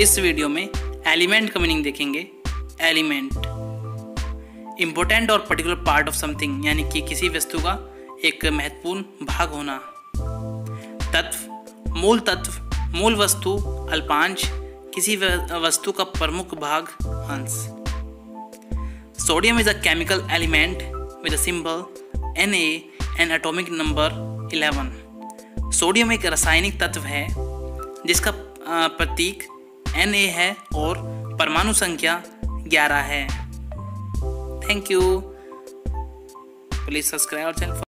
इस वीडियो में एलिमेंट का मीनिंग देखेंगे। एलिमेंट। इम्पोर्टेंट और पर्टिकुलर पार्ट ऑफ़ समथिंग यानी कि किसी वस्तु का एक महत्वपूर्ण भाग होना। तत्व। मूल तत्व। मूल वस्तु, अल्पांश, किसी वस्तु का प्रमुख भाग, अंश। Sodium is a chemical element with a symbol N and atomic number 11 sodium एक रासायनिक तत्व है, जिसका प्रतीक एन ए है और परमाणु संख्या ग्यारह है। थैंक यू प्लीज़ सब्सक्राइब और चैनल